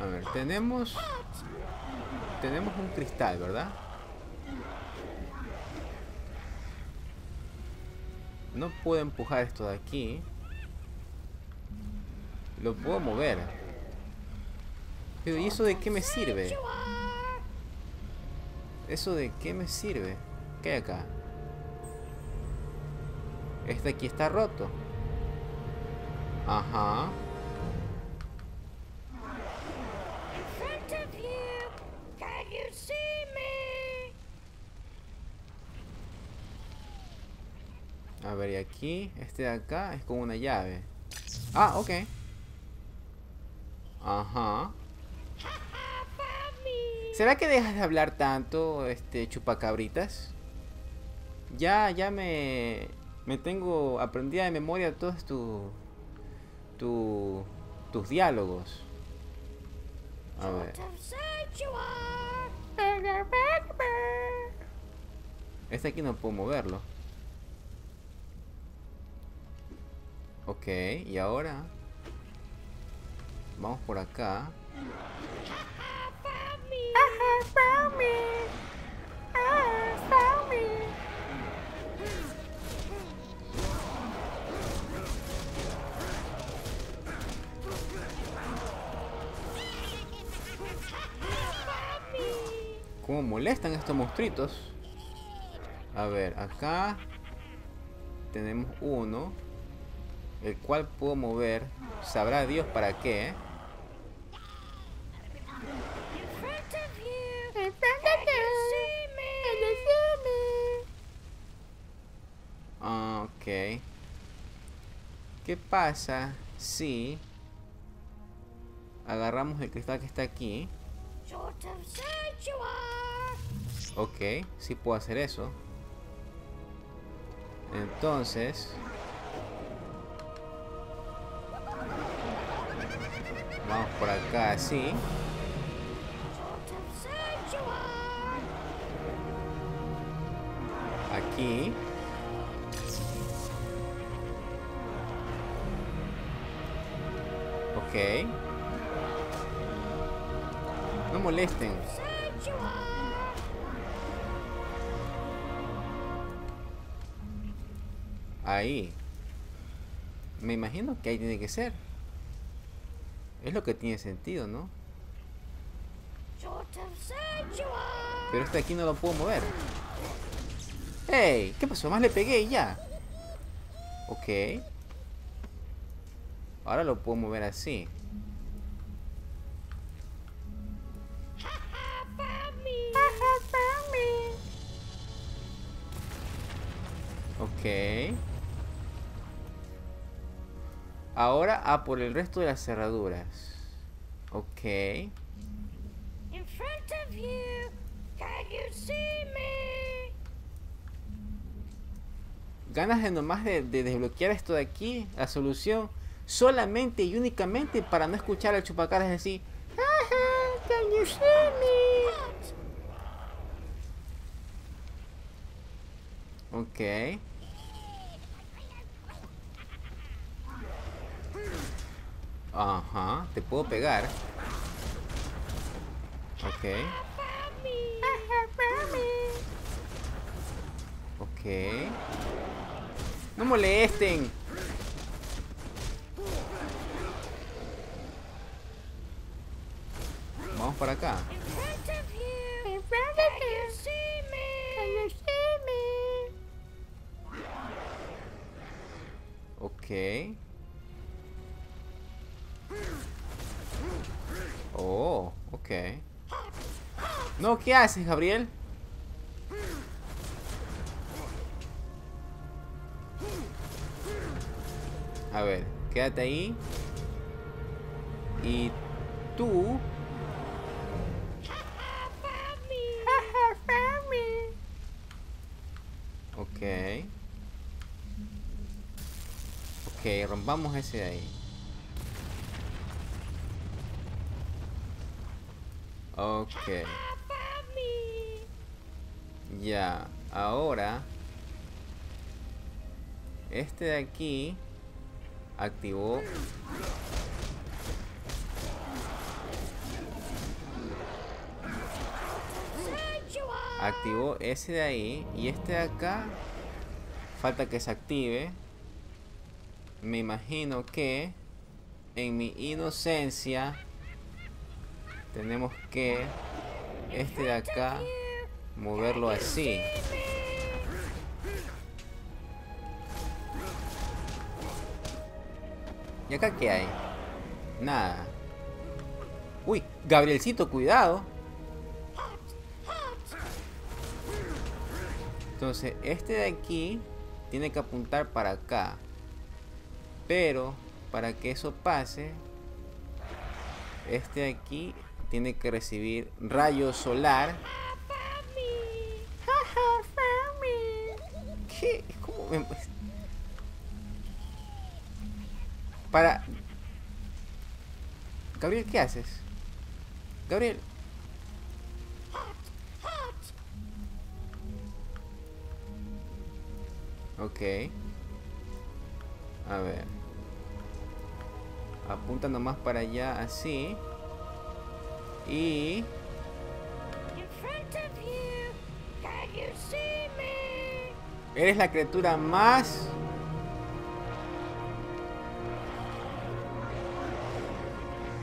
A ver, tenemos... Tenemos un cristal, ¿verdad? No puedo empujar esto de aquí. Lo puedo mover. Pero ¿y eso de qué me sirve? ¿Eso de qué me sirve? ¿Qué hay acá? Este aquí está roto. Ajá. A ver, y aquí, este de acá es como una llave. Ah, ok. Ajá. ¿Será que dejas de hablar tanto, este chupacabritas? Ya, ya me, me tengo aprendida de memoria todos tus tu, tus diálogos. A ver. Este aquí no puedo moverlo. Ok, y ahora vamos por acá. ¿Cómo molestan estos monstruitos? A ver, acá tenemos uno el cual puedo mover, sabrá Dios para qué. Ok. ¿Qué pasa si agarramos el cristal que está aquí? Ok, sí puedo hacer eso. Entonces... Vamos por acá así. Aquí. Ok. No molesten. Ahí. Me imagino que ahí tiene que ser. Es lo que tiene sentido, ¿no? Pero este aquí no lo puedo mover. ¡Ey! ¿Qué pasó? Más le pegué y ya. Ok. Ahora lo puedo mover así. Ok. Ahora a por el resto de las cerraduras. Ok. Ganas de nomás de, desbloquear esto de aquí, la solución, solamente y únicamente para no escuchar al chupacaras decir, can you see me? Ok. Ajá, te puedo pegar. Ok. Ok. No molesten. Vamos para acá. Ok. Oh, ok. No, ¿qué haces, Gabriel? A ver, quédate ahí. Y tú... Ok. Ok, rompamos ese de ahí. Ok. Ya, ahora... Este de aquí... Activó... Activó ese de ahí. Y este de acá... Falta que se active. Me imagino que... En mi inocencia tenemos que este de acá moverlo así. ¿Y acá qué hay? Nada. Uy, Gabrielcito, cuidado. Entonces, este de aquí tiene que apuntar para acá. Pero, para que eso pase, este de aquí tiene que recibir rayo solar. ¿Qué? ¿Cómo me... Para... Gabriel, ¿qué haces? Gabriel. Ok. A ver. Apunta nomás para allá, así. Y... Eres la criatura más...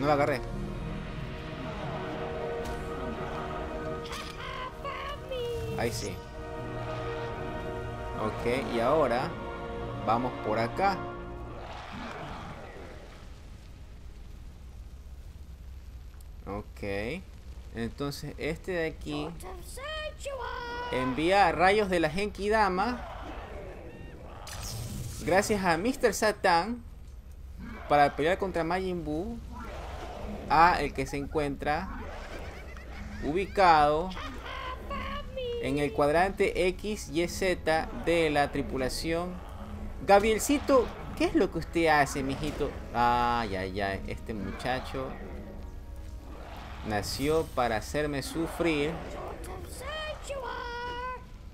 No la agarré. Ahí sí. Ok, y ahora vamos por acá. Ok. Entonces este de aquí envía rayos de la Genki Dama gracias a Mr. Satan para pelear contra Majin Buu a el que se encuentra ubicado en el cuadrante X, Y, Z de la tripulación. Gabrielcito, ¿qué es lo que usted hace, mijito? Ay, ay, ay, este muchacho nació para hacerme sufrir.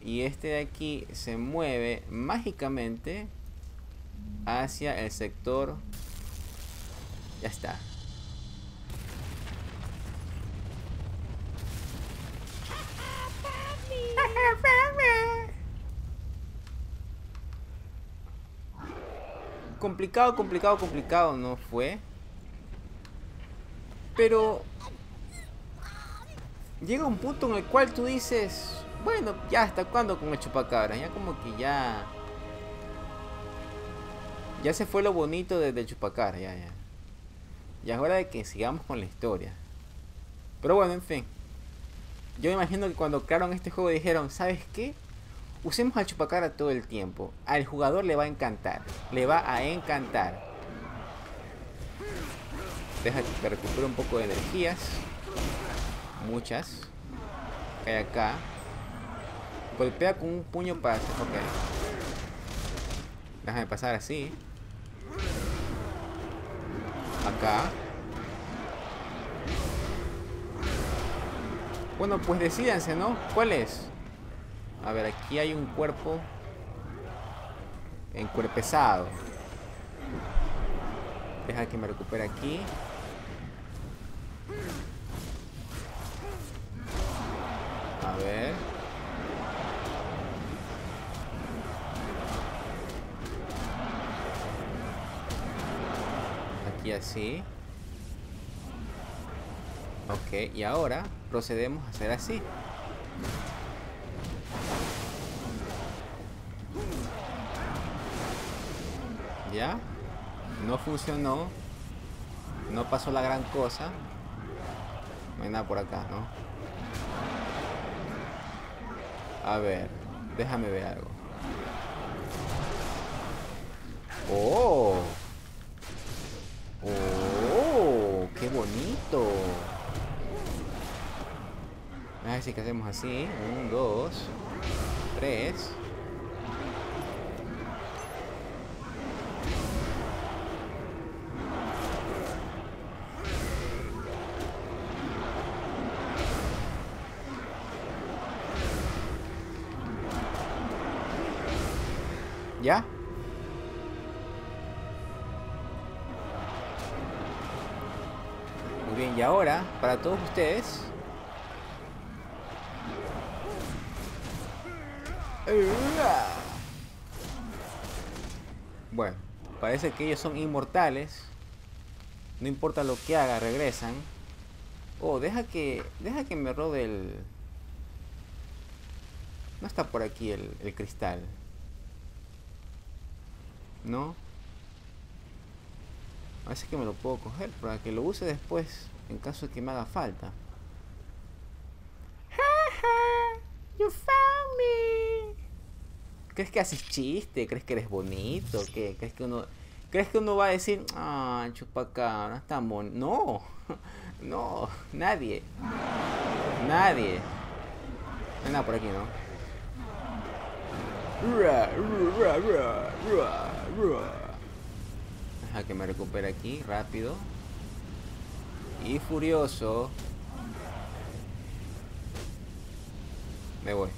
Y este de aquí se mueve mágicamente hacia el sector. Ya está. Complicado, complicado, complicado no fue. Pero llega un punto en el cual tú dices, bueno, ya hasta cuándo con el chupacabras, ya como que ya ya se fue lo bonito desde el chupacabra, ya, ya. Ya es hora de que sigamos con la historia. Pero bueno, en fin. Yo me imagino que cuando crearon este juego dijeron, ¿sabes qué? Usemos al chupacabra todo el tiempo. Al jugador le va a encantar. Le va a encantar. Deja que recupere un poco de energías. Muchas. Cae acá. Golpea con un puño para. Ok. Déjame pasar así. Acá. Bueno, pues decídanse, ¿no? ¿Cuál es? A ver, aquí hay un cuerpo encuerpezado. Deja que me recupere aquí. A ver. Aquí así. Ok, y ahora procedemos a hacer así. ¿Ya? No funcionó. No pasó la gran cosa. No hay nada por acá, ¿no? A ver, déjame ver algo. ¡Oh! ¡Oh! ¡Qué bonito! A ver si que hacemos así. Un, dos, tres. ¿Ya? Muy bien, y ahora, para todos ustedes, Bueno, parece que ellos son inmortales. No importa lo que haga, regresan. Oh, deja que. Deja que me robe el. No está por aquí el, el cristal. ¿No? A ver que me lo puedo coger para que lo use después en caso de que me haga falta. You found me. ¿Crees que haces chiste? ¿Crees que eres bonito? ¿Qué? ¿Crees que uno ¿Crees que uno va a decir, ah, chupacabra, está bonito? No, no, nadie. Nadie. No hay nada por aquí, ¿no? Deja que me recupere aquí, rápido. Y furioso. Me voy.